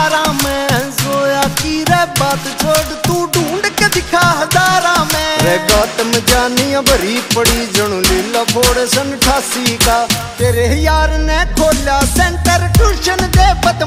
हजारा में सोया की रे बात छोड़ तू ढूंढ के दिखा हजारा में रे गौतम जानिया भरी पड़ी जणु लीला फोड़ सन अठासी का तेरे यार ने खोला सेंटर ट्यूशन दे बदमाशी का